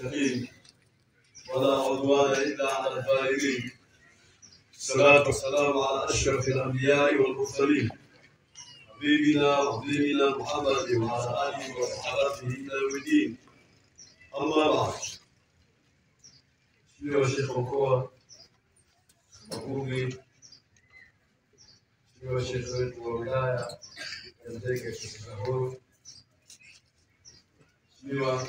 المتقين ولا عدوان إلا على الظالمين الصلاة والسلام على أشرف الأنبياء والمرسلين. حبيبنا وحبيبنا محمد وعلى آله وصحبه إلى يوم الدين. أما بعد. Mheshimiwa Sheikh wa mkoa Magumi, Mheshimiwa Sheikh wetu wa wilaya ya Nzega Kigamboni, Mheshimiwa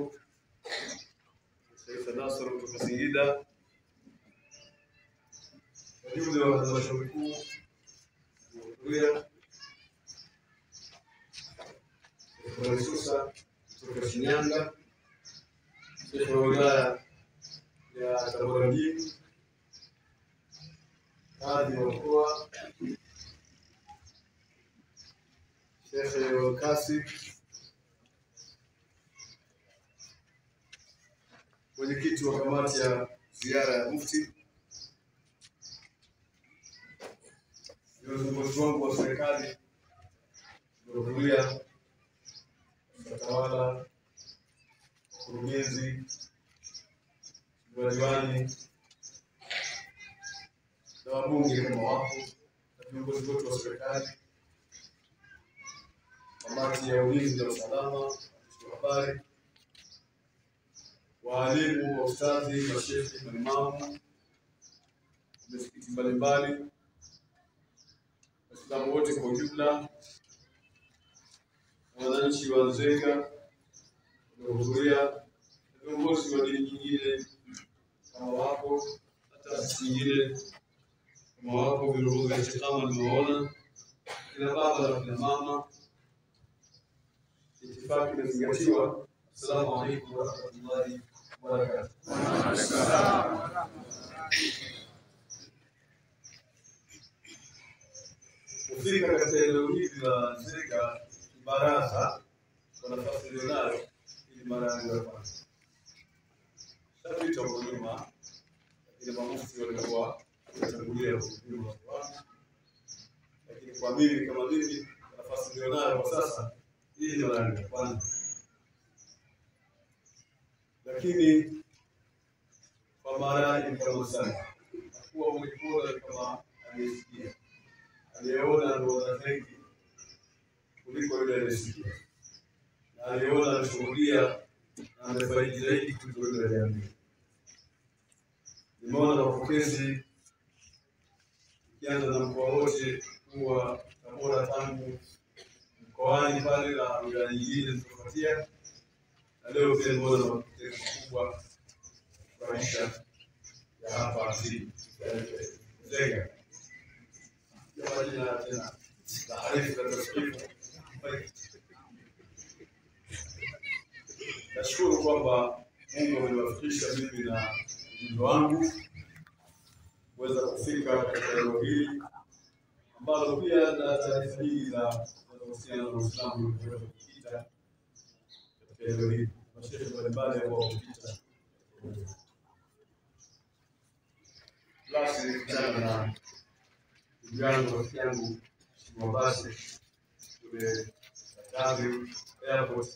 Nasr kutoka Singida, wajumbe wa halmashauri kuu kuhudhuria, Susa kutoka Shinyanga, Sheikh wa wilaya ya Tabora mjini kadhi wa mkoa Shekhe Wakasi, mwenyekiti wa kamati ya ziara ya Mufti, viongozi wangu wa serikali waliohudhuria, watawala, wakurugenzi, madiwani na wabunge kama wapo na viongozi wote wa serikali, kamati ya ulinzi na usalama, wa habari, waalimu, waustadhi, mashehe, maimamu, misikiti mbalimbali, Waislamu wote kwa ujumla, na wananchi wa Nzega waliohudhuria, viongozi wa dini nyingine kama wapo, hata nchi nyingine kama wapo viongozi wa itikama nimewaona, kina baba na kina mama, itifaki imezingatiwa. Assalamu alaikum warahmatullahi. Kufika katika eneo hili la Nzega Kibaraza kwa nafasi ilionayo, ili mara yangu ya kwanza shapita huko nyuma, lakini mamufti walikuwa kutangulia kuhudumu watu wangu, lakini kwa mimi kama mimi nafasi iliyonayo kwa sasa, hii ndio yangu ya kwanza. Lakini hii kama sana. Kuwa umekuona kama aliyesikia, aliyeona anaona zaidi kuliko yule aliyesikia, na aliyeona anashuhudia na amefaidi zaidi kuliko yule aliyeambiwa. Nimeona mapokezi ikianza na mkoa wote kuwa Tabora tangu mkoani pale na wilaya nyingine zilizofuatia, leo nimeona mapokezi makubwa kufurahisha ya hapa asili Nzega. Majina tena taarifa za tasrifu. Nashukuru kwamba Mungu ameniwafikisha mimi na ujumbe wangu kuweza kufika katika eneo hili ambalo pia na taarifa nyingi za zinazohusiana na Uislamu imeweza kupita katika eneo hili, basi kutana na ndugu yangu rafiki yangu Basi kule Katavi airport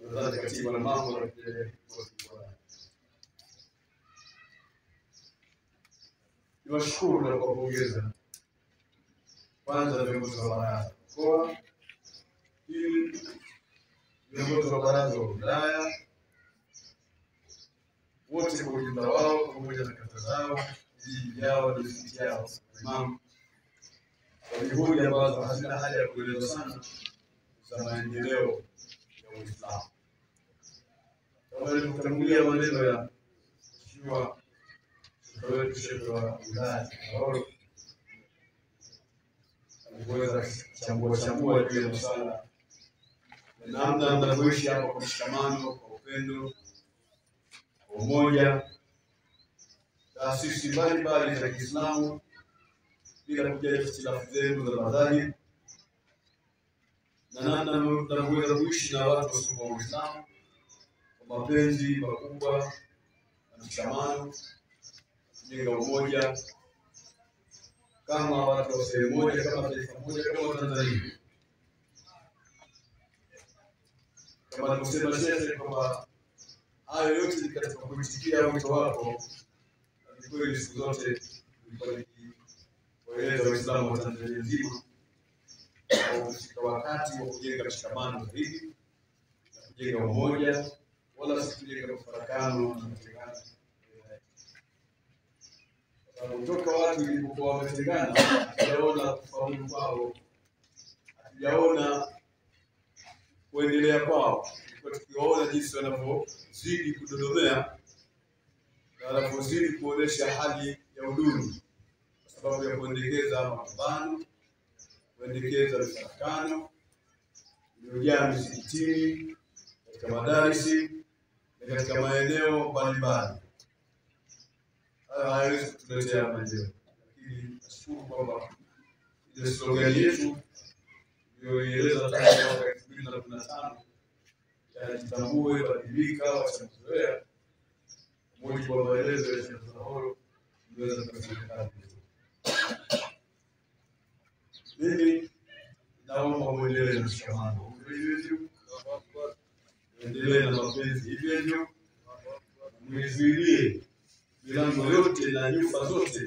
nadhani katibu na mambo na niwashukuru na kuwapongeza kwanza viongozi wa baraza mkoa, pili viongozi wa baraza wa wilaya wote kwa ujumla wao, pamoja na kata zao, vijiji vyao, distrikti yao, kwa juhudi ambazo hazina haja ya kuelezwa sana za maendeleo ya Uislamu. Kama ilivyotangulia maneno ya Mheshimiwa Shekhe wetu Sheikh wa wilaya Tabora alivyoweza kuchambua chambua juu ya masuala namna mnavyoishi hapa kwa mshikamano, kwa upendo, kwa umoja, taasisi mbalimbali za Kiislamu bila kujali ikhtilafu zenu za madhhabi na namna mnavyoweza kuishi na watu wasiokuwa Waislamu kwa mapenzi makubwa na mshikamano, kujenga umoja kama watu wa sehemu moja, kama taifa moja, kama Tanzania. Kama alivyosema Shehe kwamba hayo yote ni katika kuitikia wito wako. Ni kweli, siku zote ulikuwa nikiwaeleza Waislamu wa Tanzania nzima kufika wakati wa kujenga mshikamano zaidi na kujenga umoja, wala si kujenga mfarakano na matengano. Kwa sababu toka watu ilipokuwa wametengana, hatujaona kufaulu kwao, hatujaona kuendelea kwao. Tukiwaona jinsi wanavyozidi kudodomea na wanavyozidi kuonyesha hali ya uduni kwa sababu ya kuendekeza mapambano kuendekeza mifarakano iliyojaa misikitini, katika madarisi na katika maeneo mbalimbali. Haya hayawezi kutuletea maendeleo, lakini nashukuru kwamba ile slogan yetu iliyoieleza tangu mbili na kumi na tano yajitambue, badilika, wachakuzoea mujibu wa maelezo ya Sheikh Zahoro, imeweza kufanya kazi vizuri. Mimi naomba muendelee na mshikamano hivyo, na mapenzi hivyo hivyo, mwizuilie milango yote na nyufa zote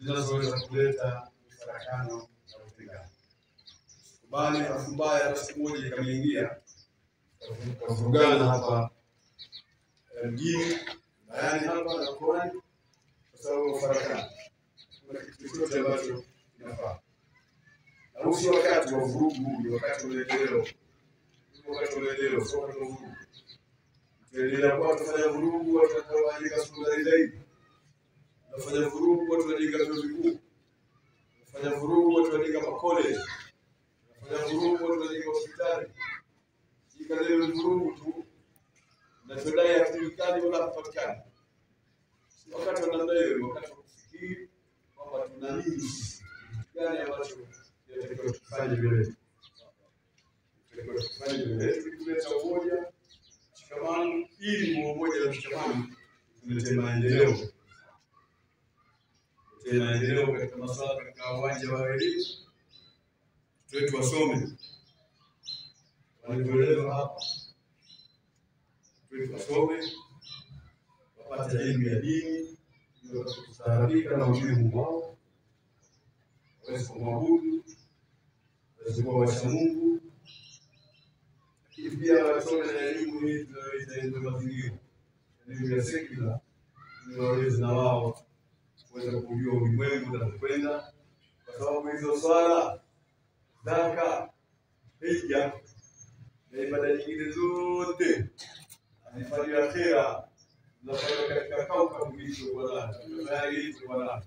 zinazoweza kuleta utengano. Kubali harufu mbaya hata siku moja ikameingia kavurugana hapa eh, mjini bayani hapa na mkoani, kwa sababu ya. Kuna kitu chochote ambacho kinafaa na huu wakati wa vurugu, ni wakati wa. Ni wakati wa maendeleo, sio wakati wa vurugu. Tuendelea kuwa kufanya vurugu, watu watakaoandika sekondari zaidi, tunafanya vurugu, watu wanajenga vyuo vikuu, tunafanya vurugu, watu wanajenga makoleji, tunafanya vurugu, watu hospitali. ikalewe vurugu tu, nachodai hakijulikani wala kupatikana. Wakati wa namna hiyo, wakati wa kufikiri kwamba tuna nini gani ambacho inatakiwa tufanye mbele inatakiwa tufanye mbele yetu kuleta umoja, mshikamano, ili umoja na mshikamano tulete maendeleo, tulete maendeleo katika masuala, katika uwanja wa elimu, wetu wasome walivyoelezwa hapa, wetu wasome, wapate elimu ya dini, kustaarabika na ujue Mungu wao, waweze kumwabudu. Waweze kuwa wacha Mungu, lakini pia wasome na elimu hii tunayoita elimu mazingira, elimu ya sekula, ili na wao. Kuweza kujua ulimwengu unavyokwenda, kwa sababu hizo swala, zaka, hija na ibada nyingine zote. Hazifanywi akhera, zinafanywa katika kaukabu iliyokuwa nayo, sayari iliyokuwa nayo,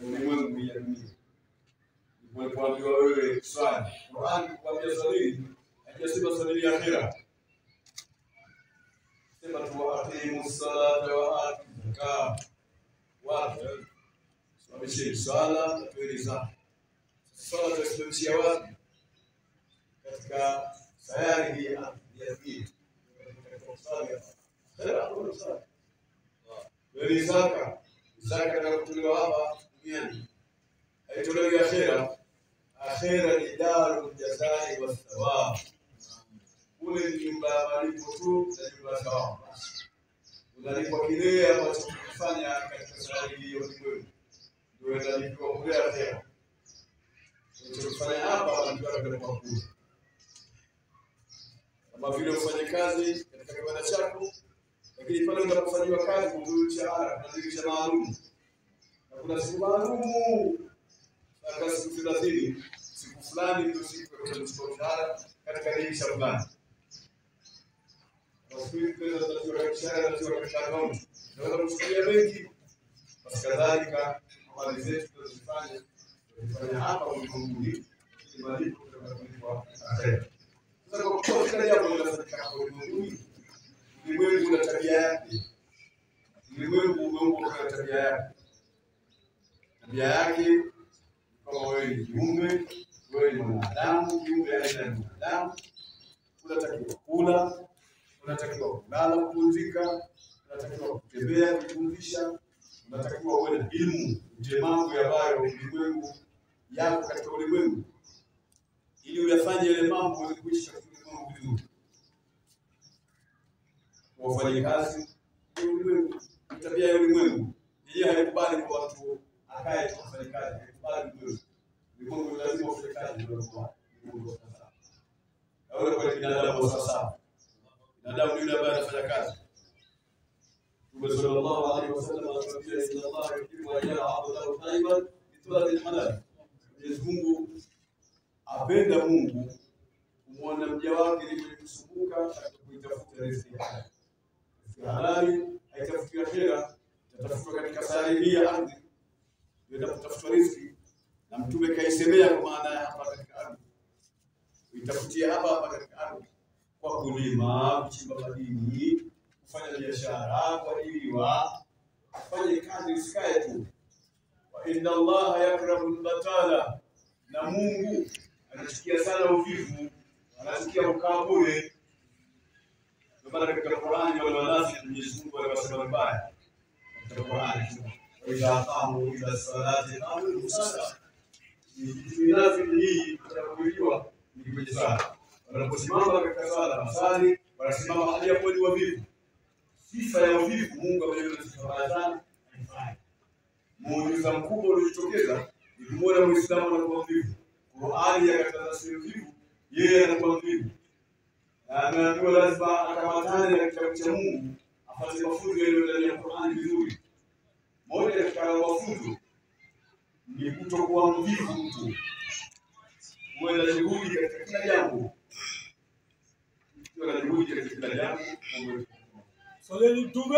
ulimwengu ya dunia ulipoambiwa wewe swali, Qur'an kukwambia swalini, swali ya akhira, sema tu aqimu salata wa atu zaka, wapi? Simamisheni swala na toeni zaka. Swala tunasimamishia wapi? Katika sayari hii ya dini. Akhira hakuna zaka, na kutolewa hapa duniani haitolewi akhera. Akhera ni daru jazai wa thawab, kule ni nyumba ya malipo tu na nyumba ya thawabu. Unalipwa kile ambacho kufanya katika sayari hii ya ulimwengu, ndio unalipiwa kule akhera. Unachofanya hapa unalipiwa kwenda kule, kama vile ufanye kazi katika kiwanda chako, lakini pale unapofanyiwa kazi mshahara, kuna maalum na kuna siku maalumu katika siku thelathini, siku fulani ndio siku ya kuchukua mshahara katika dirisha fulani. Na siku pesa benki. Basi kadhalika amali zetu tunazifanya tunazifanya hapa ulimwengu una tabia yake. Ulimwengu umeumbwa kwa tabia yake. Tabia yake kama wewe ni kiumbe, wewe ni mwanadamu, kiumbe aina ya mwanadamu, unatakiwa kula, unatakiwa kulala, kupumzika, unatakiwa kutembea, kujifundisha, unatakiwa uwe na elimu, ujue mambo ambayo ulimwengu yako katika ulimwengu, ili uyafanye yale mambo uweze kuishi katika ulimwengu vizuri. Wafanye kazi ulimwengu, tabia ya ulimwengu. Yeye haikubali kwa watu akae tu kufanya kazi, haikubali ulimwengu. Ulimwengu lazima ufanye kazi ndio kwa ulimwengu sasa. Na wewe kwa binadamu sasa. Binadamu yule ambaye anafanya kazi. Mtume sallallahu alaihi wasallam anatuambia inna Allaha yuhibbu an yara 'abdahu tayyiban bi tulabil halal. Mwenyezi Mungu apenda Mungu kumwona mja wake mwenye katika kuitafuta riziki yake. Riziki hela halali akhera, itatafutwa katika sayari hii ya ardhi, ndio kutafutwa riziki. Na Mtume kaisemea kwa maana ya hapa katika ardhi, kuitafutia hapa hapa katika ardhi kwa kulima, kuchimba madini, kufanya biashara, kuajiriwa, fanye kazi, usikae tu. Inna Allaha yakrahu al-batala, na Mungu anachukia sana uvivu, anachukia kukaa bure. Ndio maana katika Qur'ani wale wanafiki Mwenyezi Mungu aliwasema vibaya katika Qur'ani, wa qamu ila salati qamu kusala. Minafiki hii itakuiliwa ni kwenye sala, wanaposimama katika sala masali, wanasimama hali ya kuwa ni wavivu. Sifa ya uvivu Mungu ameiona sifa sana. Muujiza mkubwa uliojitokeza ni kumwona Muislamu anakuwa mvivu. Qur'ani yakataza sio mvivu, yeye anakuwa mvivu, na ameambiwa lazima akamatane na kitabu cha Mungu afate mafunzo yaliyo ndani ya Qur'ani vizuri. Moja katika mafunzo ni kutokuwa mvivu mtu, uwe na juhudi katika kila jambo, uwe na juhudi katika kila jambo. Swaleni Mtume.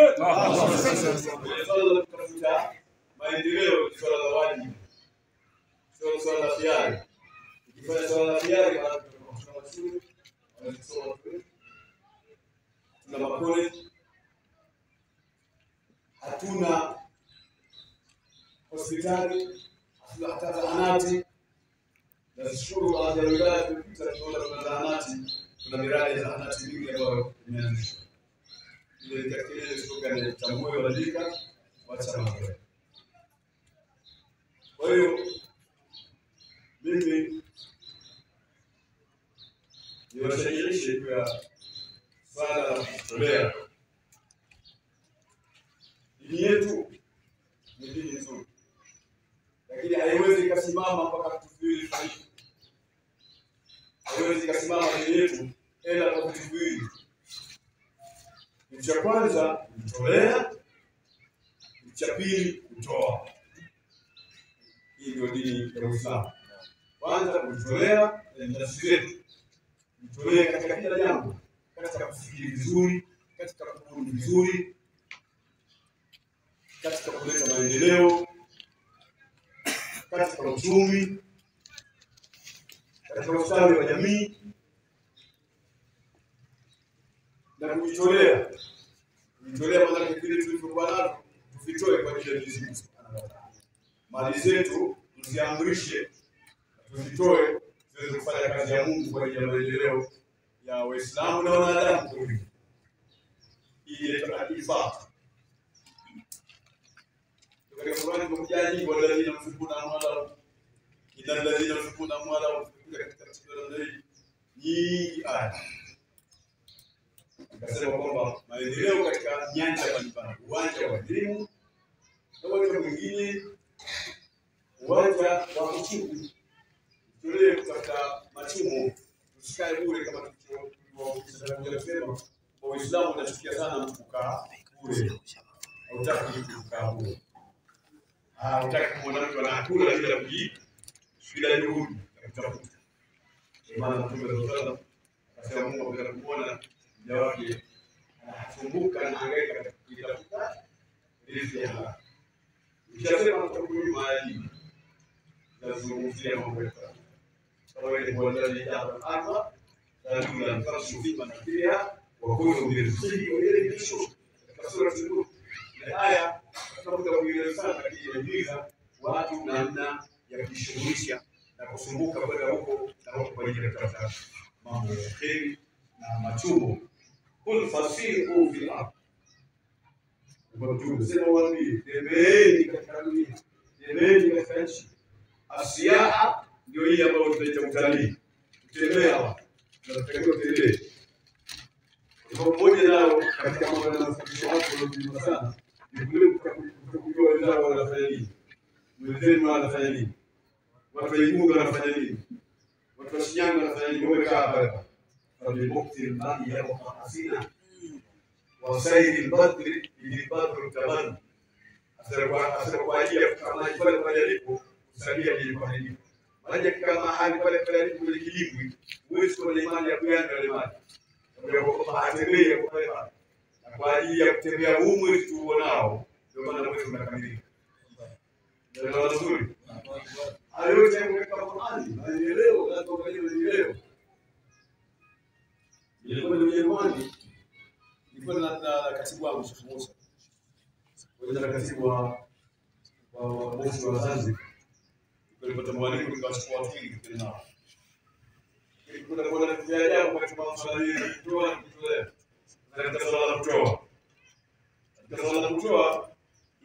Swala la kutafuta maendeleo ni swala la wajibu, sio swala la hiari. Ukifanya swala la hiari, tuna shule, tuna hatuna hospitali, hatuna hata zahanati. Nashukuru baadhi ya wilaya tumepita, tunaona kuna zahanati, kuna miradi ya zahanati mingi ambayo imeanzishwa ile ikakile slogan ya tambue badilika wacha mazoea. Kwa hiyo mimi niwashajirishe juu ya swala la kujitolea. Dini yetu ni dini nzuri, lakini haiwezi ikasimama mpaka vitu viwili. Haiwezi ikasimama dini yetu ila kwa vitu viwili kitu cha kwanza kujitolea, kitu cha pili kutoa. Hii ndio dini ya Uislamu. Kwanza kujitolea na nafsi zetu, kujitolea katika kila jambo, katika kufikiri vizuri, katika kubuni vizuri, katika kuleta maendeleo, katika uchumi, katika ustawi wa jamii na kujitolea. Kujitolea maana vile tulivyokuwa navyo tuvitoe kwa ajili ya Mwenyezi Mungu. Mali zetu tuziamrishe, tuzitoe ziweze kufanya kazi ya Mungu kwa ajili ya maendeleo ya Waislamu na wanadamu kwa ujumla. Hii ila katika kwamba maendeleo katika nyanja mbalimbali, uwanja wa elimu na uwanja mwingine, uwanja wa uchumi, tulie kutafuta machumo, tusikae bure kama tulivyosema. Waislamu unachukia sana mtu kukaa bure, hautaki mtu kukaa bure, hautaki kuona mtu anakula bila kuji bila juhudi ya kutafuta. Ndio maana Mtume akasema Mungu akitaka kumwona mja wake anasumbuka na hangaika katika kuitafuta riziki ya. Ukishasema tutakurudi mahali nazungumzia mambo ya faraja. kama ile kuanzia jambo hapa taratibu la nafsi zima na pia wakulu birrizqi wa ilayhi nushur katika sura An-Nur ile aya tutakuja kuieleza sana kijiuliza watu namna ya kujishughulisha na kusumbuka kwenda huko na huko kwa ajili ya kutafuta mambo ya kheri na machumo kul fasihu fil ardh Mtume sema waambie, tembeeni katika dunia, tembeeni katika nchi. Asiaa ndio hii ambayo kutembea huu mwezi tuuonao ndio maana mwezi unakamilika ndio nzuri hayo yote yameweka Qur'ani alielewa, lazima uangalie maendeleo nilikuwa ni Ujerumani, nilikuwa na, na, katibu wangu Sheikh Musa, pamoja na katibu wa wa wa wa Zanzibar, tulipata mwaliko tukachukua watu wengi tena nao. Kuna kuna kitu ya ajabu kwa sababu la kutoa kutolea. Na kutoa. Swala kutoa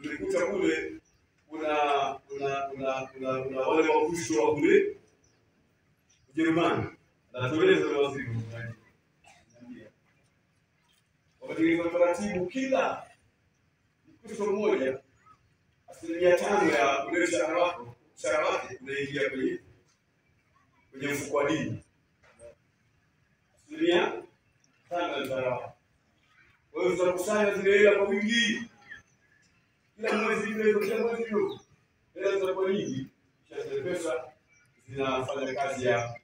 tulikuta kule kuna kuna kuna kuna kuna wale wakushi wa kule Ujerumani. Na tueleze waziri wametengeneza taratibu kila mkristo mmoja asilimia tano ya ule mshahara wako mshahara wake unaingia kwenye kwenye mfuko wa dini. Asilimia tano ya mshahara wako kwa hiyo tutakusanya zile hela kwa wingi kila mwezi hizo kila mwezi hiyo hela zitakuwa nyingi kisha zile pesa zinafanya kazi ya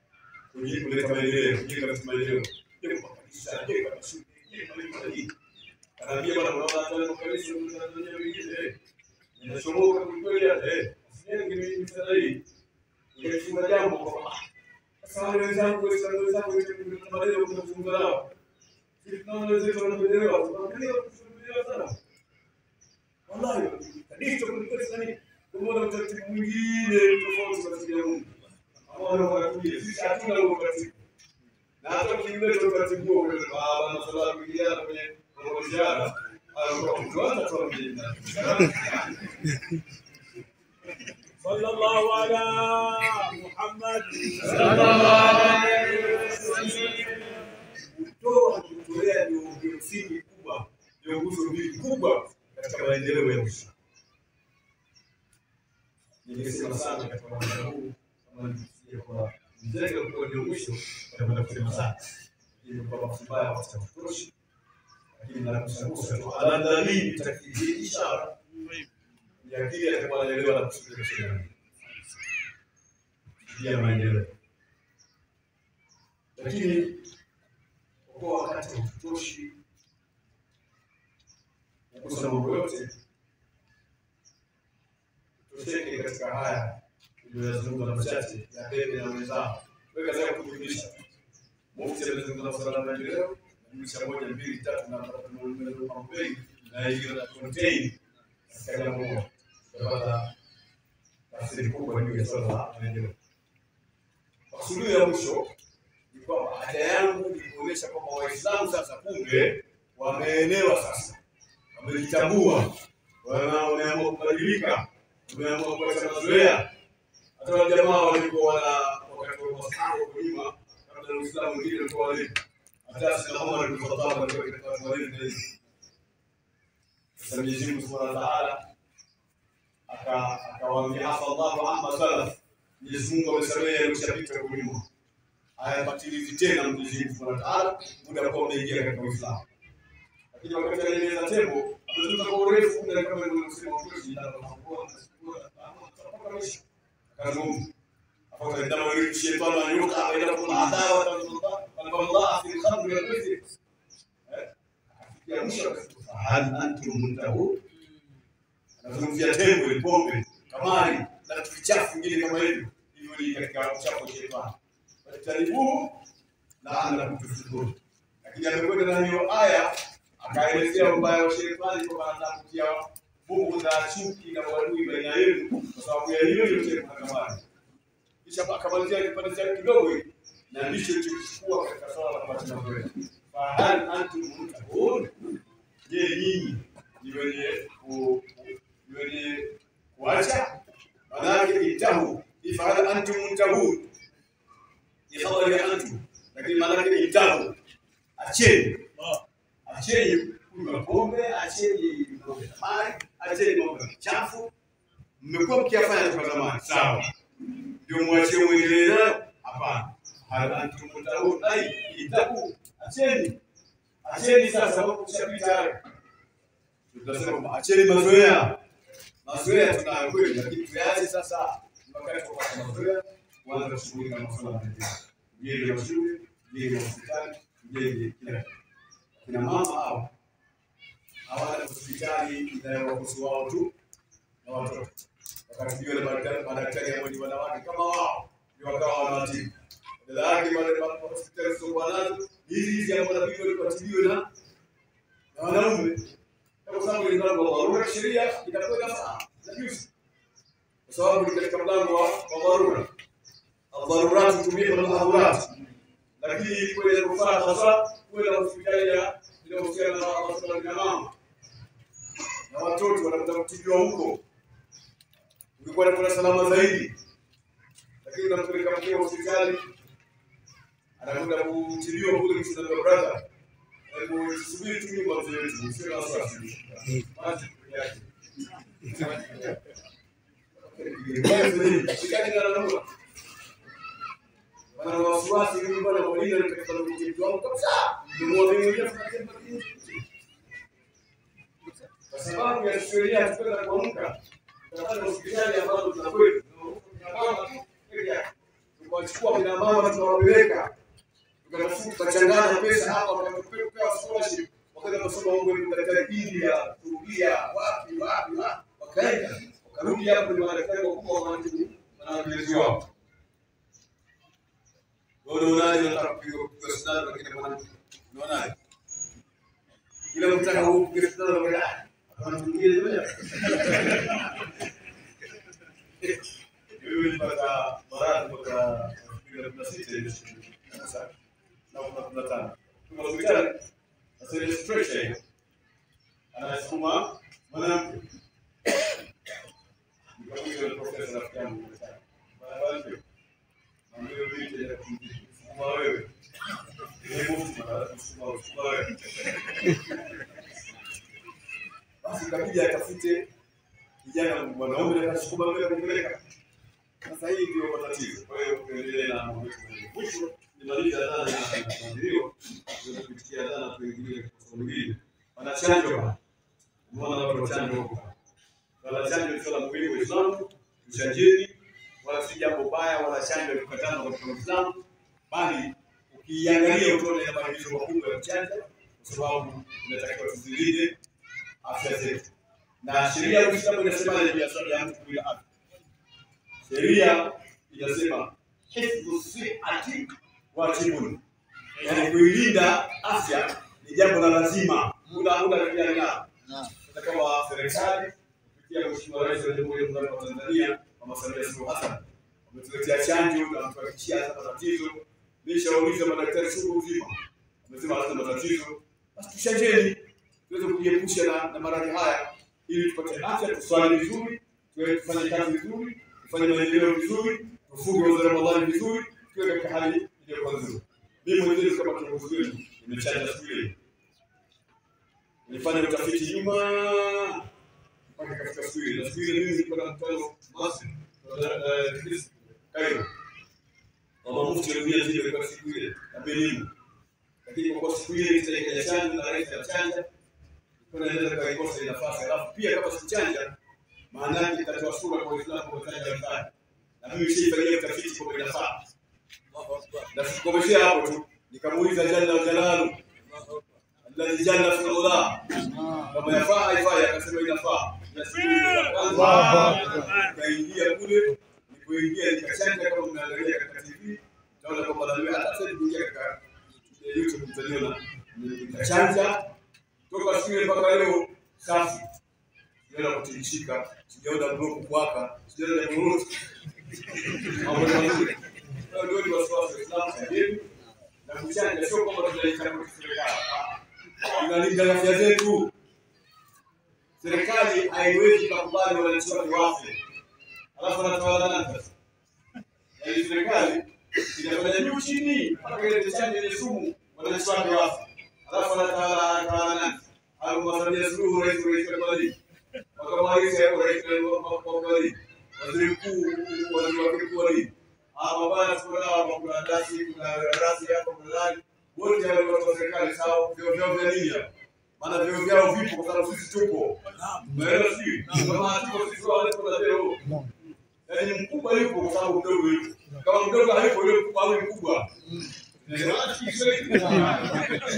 kujibu kuleta maendeleo kujenga katika maendeleo jengo makanisa jengo mashule Anaambia bwana unaona hata leo kanisa Tanzania wengine eh. Inachomoka kweli eh. Sasa mimi sana hii. Ingefunga jambo kwa ah. Sasa wenzangu wenzangu wenzangu tunazungumza nao. Sisi tunaona wenzetu wanaendelea, tunaendelea kuendelea sana. Wallahi kanisa kulikuwa sana kumwona utaratibu mwingine tofauti katika Mungu. Ambao wanakuja sisi hatuna huo utaratibu na hata ukileta utaratibu huo ule baba na sala kuingiana kwenye mahojiano anakuwa mtu hata tu amjina sallallahu ala Muhammad kutoa kutolea ndio ndio msingi kubwa ndio nguzo mbili kubwa katika maendeleo ya Uislamu. Ningesema sana katika mwaka huu kama nilisikia kwa mjenga kuwa ndio mwisho nitakwenda kusema sana. Kwa bahati mbaya wasitakutoshi lakini nakusagusa tu ala dalili takidi ishara ya kile atakuwa anaelewa na kusudia kusema ya maendeleo. Lakini kwa wakati hautoshi kugusa mambo yote. Tutosheke katika haya. Tuliyozungumza machache. Ya bebe na wenzao. Weka zao kujumlisha mufti amezungumza swala la maendeleo jumlisha moja mbili tatu na tatu na hiyo contain. Katika jambo moja tutapata tafsiri kubwa juu ya swala la maendeleo makusudio ya mwisho ni kwamba haja yangu ni kuonyesha kwamba waislamu sasa kumbe wameelewa sasa. Wamejitambua. Wameamua kubadilika. Wameamua kuacha mazoea. Hata wale jamaa walikuwa wana wakati wa masahaba huko nyuma kabla ya Uislamu wengine walikuwa wale hata sina Umar bin Khattab alikuwa katika watu wale na hivi sasa Mwenyezi Mungu Subhanahu wa Ta'ala aka akawaambia afa Allahu amma salaf Mwenyezi Mungu amesamehe yaliyopita huko nyuma hayapatilizi tena Mwenyezi Mungu Subhanahu wa Ta'ala muda kwa umeingia katika Uislamu lakini wakati anaeleza tembo amezungumza kwa urefu na kama nilivyosema ujuzi na akazungumza فكأنما يريد الشيطان أن يوقع بينكم عداوة وضعف الخمر والمسك يا مشرف هل أنتم منتهون؟ لازم في تيمو البومبي كمان لا تفتشف جيل كما يجب يقول لك يا مشرف الشيطان فاجتنبوه لعلكم تفلحون لكن لما يقول لنا هي آية akaelezea ubaya wa shetani kwa maana kutia Mungu na chuki na wadui baina yenu kwa sababu ya hiyo hiyo shetani kamani Kisha akamalizia kipande chake kidogo hivi, na ndicho kilichokuwa katika swala la kupata mazoea. Fahal antum muntahun, je, nyinyi ni wenye ni wenye kuacha? Maanake intahu, ni fahal antum muntahun ni habari ya antum, lakini maanake intahu, acheni acheni kunywa pombe, acheni pombe ya acheni mambo ya chafu. Mmekuwa mkiyafanya toka zamani, sawa, ndio mwachie mwendelee nayo? Hapana. Itaku, acheni acheni sasa, kushapita. Tutasema acheni mazoea, mazoea tunayo kweli, lakini tuyaache sasa. Mazoea, kuanza kushughulika na masuala mengine, mjenge mashule, wa hospitali, mjenge kila kina mama hao hawana hospitali inayowahusu wao tu na watoto, wakatibiwa na madaktari ambao ni wanawake kama wao, ndio wakawa wanawatibu. Badala yake wale hospitali zilizokuwa nazo hizi hizi ambao wanapigwa watibiwe na na wanaume, kwa sababu ni mlango wa dharura. Sheria itakuwa inafaa na juzi, kwa sababu ni katika mlango wa dharura. Adharurat tubihu almahdurat lakini kwenye rufaa hasa kuwe na hospitali ya inayohusiana na masuala ya mama na watoto wanapata kutibiwa huko, ulikuwa na salama zaidi. Lakini unampeleka mkeo hospitali anakwenda kutibiwa kule, kisha brother, subiri tu nyumba mzee wetu, usiwe na wasiwasi, yake. Kwa sababu ya sheria tukwenda kuamka tunapata hospitali ambazo tunakwenda tukawachukua kina mama tunawapeleka tukachangana pesa hapa wakapewa scholarship wakaenda kusoma huko katika India Turkia wapi wapi wapi wakaenda wakarudi hapo ni madaktari wakubwa wa matibabu na wanawaelezi wao unaonaje unataka kupigwa sindano lakini mwanamke? Unaonaje? Kila mtu anataka kupigwa sindano lakini ah, hapana mwingine moja. Mimi nilipata maradhi kutoka kupiga kuna sita ile sasa. Na kuna kuna tano. Kwa hospitali sasa ile stretcher hiyo. Anasukuma mwanamke. Nikamuuliza profesa rafiki yangu. Baba Mwambie binti ya kusukuma wewe. Ni mufti na kusukuma kusukuma wewe. Basi ikabidi atafute kijana mwanaume na kusukuma mbele kupeleka. Sasa hii ndio matatizo. Kwa hiyo tuendelee na. Mwisho nimaliza dhana na kuadhiriwa. tuweze kupitia dhana tuingilie kwa somo hili. Wanachanjo. Umeona watu wachanjwa huko. Wala chanjo ni swala muhimu Uislamu. Tuchanjeni wala si jambo baya wala chanjo ya kukatazwa Uislamu, bali ukiangalia utaona maagizo makubwa ya kuchanja, kwa sababu inatakiwa tuzilinde afya zetu, na sheria ya Uislamu inasema biashara ya mtu bila afya. Sheria inasema hifdhu wajibun, yaani kuilinda afya ni jambo la lazima, muda muda kijana hata kama serikali kupitia Mheshimiwa Rais wa Jamhuri ya Muungano wa Tanzania Mama Samia Suluhu Hassan wametuletea chanjo na kuhakikishia hata matatizo. Nishauliza madaktari siku nzima, wamesema hatuna matatizo, basi tuchanjeni tuweze kujiepusha na, na maradhi haya ili tupate afya, tuswali vizuri, tuwe tufanye kazi vizuri, tufanye maendeleo vizuri, tufunge mwezi wa Ramadhani vizuri, tuwe katika hali iliyokuwa nzuri. Mimi mwenyewe kama kiongozi wenu nimechanja siku ile nilifanya utafiti nyuma mpaka katika siku ile. Na siku ile mimi nilikuwa na mkutano Masri, eh, eh, Cairo. Mama mufti alirudia vile ilikuwa siku ile na Benin. Lakini kwa siku ile nitaika ya chanjo na rais anachanja, kuna inaweza kaikosa nafasi. Alafu pia kama sikuchanja, maana yake itatoa sura kwa Uislamu kwa chanja mbali. Na mimi sifanyia utafiti kwa inafaa. Na sikukomeshea hapo tu, nikamuuliza Jalla Jalalu alladhi jalla fi ula kama yafaa haifai, akasema inafaa. Ya kule, nilipoingia nikachanja, kama mnaangalia katika TV naona kwamba na hata sasa niliingia katika YouTube mtaniona nikachanja toka shule mpaka leo safi, sijaona kutishika, sijaona bloku kuwaka, sijaona kuruhusu mambo mazuri. Hayo ndio ni wasiwasi wa Uislamu sahihi na kuchanja, sio kwamba tunaichagua serikali, tunalinda afya zetu. Serikali haiwezi kukubali wananchi wake wafe, alafu anatawala nani sasa? Yaani serikali inafanya juu chini mpaka ile chanjo yenye sumu wananchi wake wafe, alafu anatawala anatawala nani? Au Samia Suluhu rais rais wa Bali, wakamaliza hapo rais wa Bali, waziri mkuu waziri wa mkuu wa nini? Hapa bwana kuna hapa kuna dasi kuna rasi hapa kuna nani? Wote hao watu wa serikali sawa, vyo vyo vya nini hapa? Maana vyo vyao vipo kwa sababu sisi tupo. Umeelewa sijui? Kama tuko sisi wale tuko na leo. Yaani mkubwa yupo kwa sababu mdogo yupo. Kama mdogo hayupo yule mkubwa awe mkubwa.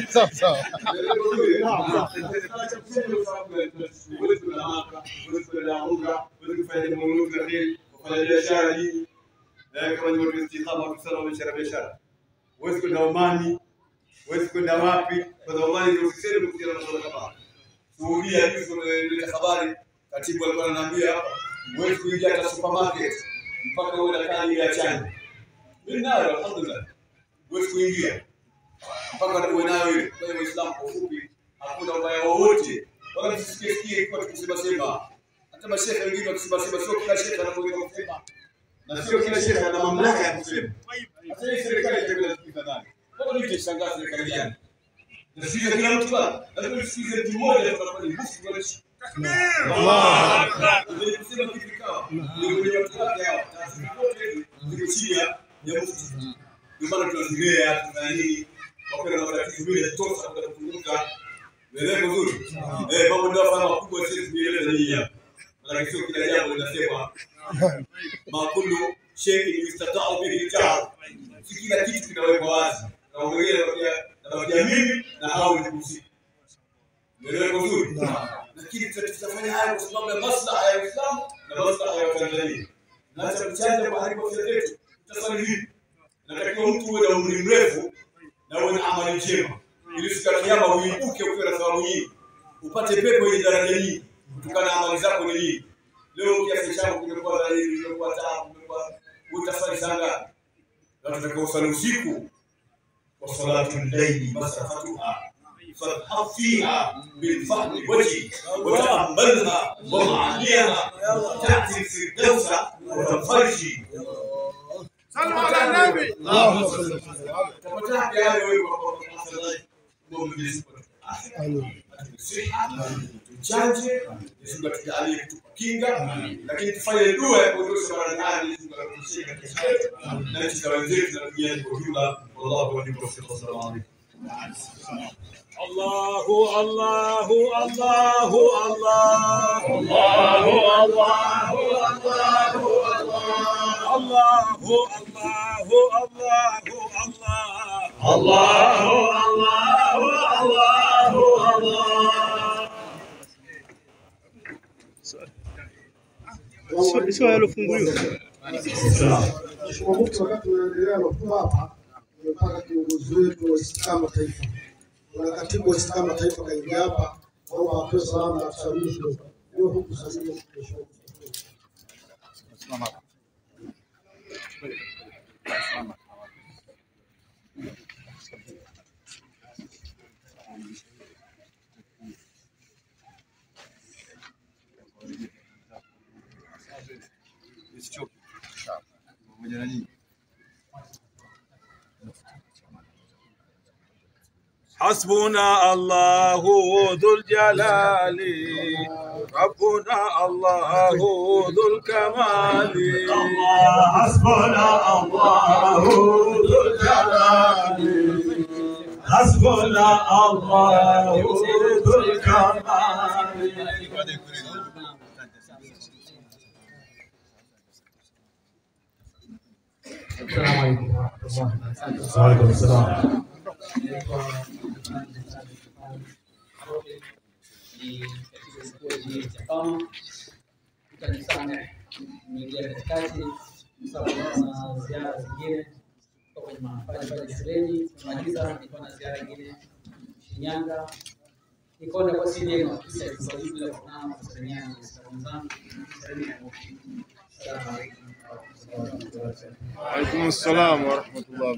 Sawa sawa. Kufanya biashara hii kama ni istiqama kusema biashara biashara. Huwezi kwenda Omani, huwezi kwenda wapi? Kwa Omani ndio usiseme kuja na masuala kama Saudia juzi wameleta habari, katibu alikuwa ananiambia hapa, huwezi kuingia hata supermarket mpaka uwe na kadi ya chanjo. Mimi nayo alhamdulillah, huwezi kuingia mpaka uwe nayo ile. Kwa hiyo Uislamu kwa ufupi, hakuna ubaya wowote, wala msisikie sikie kwa tukisema sema. Hata mashehe wengine wakisema sema, sio kila shehe anapoweza kusema na sio kila shehe ana mamlaka ya kusema. Hata hii serikali itakwenda ya nani? Kwa nini itashangaa serikali gani? Nasikiza kila mtu bana, lazima tusikize mtu mmoja tunakuwa ni mufti wa nchi. Ndio kusema kitu kikawa, ndio kwenye watu wake hao, taasisi zote hizi ziko ya ya mufti. Ndio maana tunazilea tunafanya nini? Kwa kweli na matatizo kuzunguka. Unaelewa vizuri? Eh, mambo ndio afanya makubwa sisi tumeeleza nyinyi hapa. Maana sio kila jambo linasema ma kullu ni yustata'u bihi al Si kila kitu kinawekwa wazi. Na wengine nabakia mimi na hao ni kusi. Unaelewa vizuri? Lakini tutafanya haya kwa sababu ya maslaha ya Uislamu na maslaha ya Tanzania. Na acha kuchanja mahali kwa zetu. tutafanya hivi. Natakiwa mtu uwe na umri mrefu na uwe na amali njema, ili siku ya kiyama uibuke ukiwa na thawabu nyingi, upate pepo yenye daraja nyingi kutokana na amali zako ni nyingi. Leo kiasi chako kimekuwa dhalili, kimekuwa taabu, kimekuwa utasali saa ngapi? Na tunatakiwa usali usiku wa salatu llaili masafatuha فارحب فيها بالفضل وجهي وتأملها ومعانيها تأتي الفردوس وتنفرجي صلوا على النبي اللهم صل وسلم الله الله الله الله الله الله الله الله الله الله Sio yalofunguliwa. حسبنا الله ذو الجلال ربنا الله ذو الكمال. الله حسبنا الله ذو الجلال. حسبنا الله ذو الكمال. Niingia katikati na ziara zingine kwenye mahafali pale Sireni, nimaliza nilikuwa na ziara nyingine Shinyanga, nikaona kwa sisi ndio kwa sisi kwa hivi la kunao kusalimiana na wenzangu, kusalimiana na Assalamu alaikum. Alaikum salam wa rahmatullah.